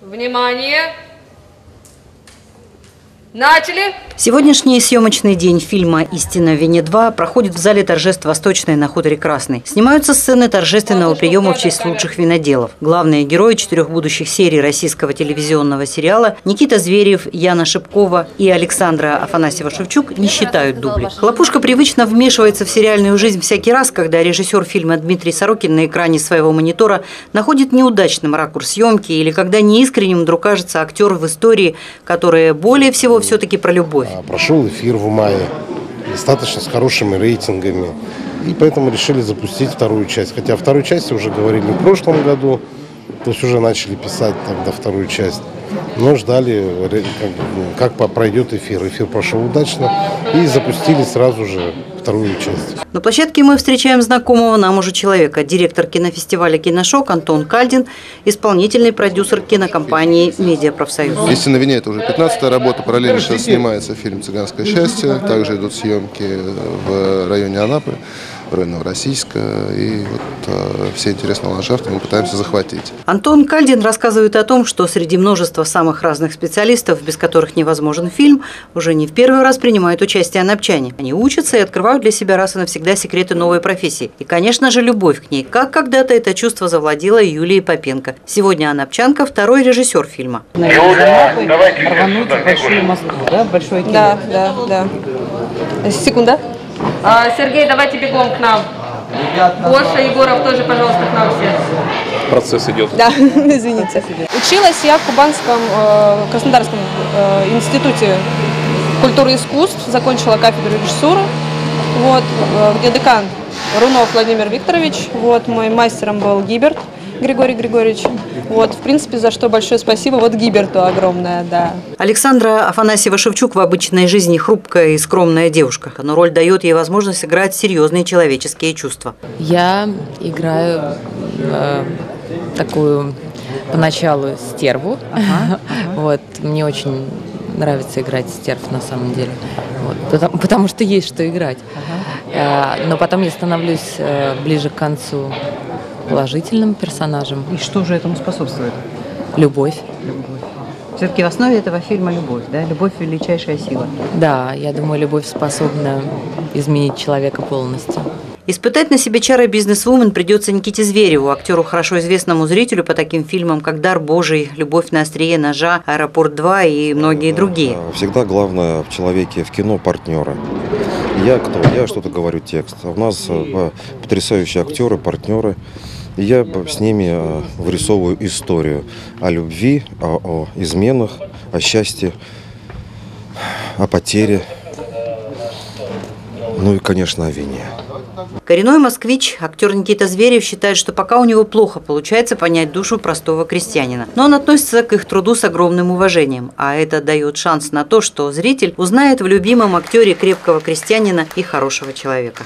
Внимание! Начали! Сегодняшний съемочный день фильма «Истина в Вене-2» проходит в зале торжеств «Восточной» на хуторе Красный. Снимаются сцены торжественного приема в честь лучших виноделов. Главные герои четырех будущих серий российского телевизионного сериала Никита Зверев, Яна Шипкова и Александра Афанасьева-Шевчук не считают дубли. Хлопушка привычно вмешивается в сериальную жизнь всякий раз, когда режиссер фильма Дмитрий Сорокин на экране своего монитора находит неудачным ракурс съемки или когда неискренним вдруг кажется актер в истории, которая более всего все-таки про любовь. А, Прошел эфир в мае, достаточно с хорошими рейтингами. И поэтому решили запустить вторую часть. Хотя о второй части уже говорили в прошлом году, то есть уже начали писать тогда вторую часть. Но ждали, как, ну, как пройдет эфир. Эфир прошел удачно и запустили сразу же вторую часть. На площадке мы встречаем знакомого нам уже человека, директор кинофестиваля «Киношок» Антон Кальдин, исполнительный продюсер кинокомпании «Медиапрофсоюз». «Истина на вине» – это уже 15-я работа. Параллельно сейчас снимается фильм «Цыганское счастье». Также идут съемки в районе Анапы, Новороссийска. И вот э, все интересные ландшафты мы пытаемся захватить. Антон Кальдин рассказывает о том, что среди множества самых разных специалистов, без которых невозможен фильм, уже не в первый раз принимают участие анапчане. Они учатся и открывают для себя раз и навсегда секреты новой профессии. И, конечно же, любовь к ней, как когда-то это чувство завладело Юлией Попенко. Сегодня анапчанка – второй режиссер фильма. рвануть в большую Москву, да, большое кино. Да, да, да. Секунда. А, Сергей, давайте бегом к нам. Гоша, Егоров тоже, пожалуйста, к нам все. процесс идет. Да, извините. Училась я в Кубанском э, Краснодарском э, институте культуры и искусств, закончила кафедру режиссуры, вот, э, где декан Рунов Владимир Викторович, вот, мой мастером был Гиберт Григорий Григорьевич, вот, в принципе, за что большое спасибо, вот Гиберту огромное, да. Александра Афанасьева-Шевчук в обычной жизни хрупкая и скромная девушка, но роль дает ей возможность играть серьезные человеческие чувства. Я играю э, такую поначалу стерву. Вот, мне очень нравится играть стерв на самом деле. Вот, потому, потому что есть что играть. Э, но потом я становлюсь э, ближе к концу положительным персонажем. И что же этому способствует? Любовь. Любовь. Все-таки в основе этого фильма любовь, да? Любовь – величайшая сила. Да, я думаю, любовь способна изменить человека полностью. Испытать на себе чары бизнес-вумен придется Никите Звереву, актеру, хорошо известному зрителю по таким фильмам, как «Дар Божий», «Любовь на острие ножа», «Аэропорт-2» и многие другие. Всегда главное в человеке, в кино партнера. Я кто? Я что-то говорю текст. А У нас э, потрясающие актеры, партнеры. Я с ними э, вырисовываю историю о любви, о, о изменах, о счастье, о потере. Ну и, конечно, о вине. Коренной москвич, актер Никита Зверев считает, что пока у него плохо получается понять душу простого крестьянина. Но он относится к их труду с огромным уважением, а это дает шанс на то, что зритель узнает в любимом актере крепкого крестьянина и хорошего человека.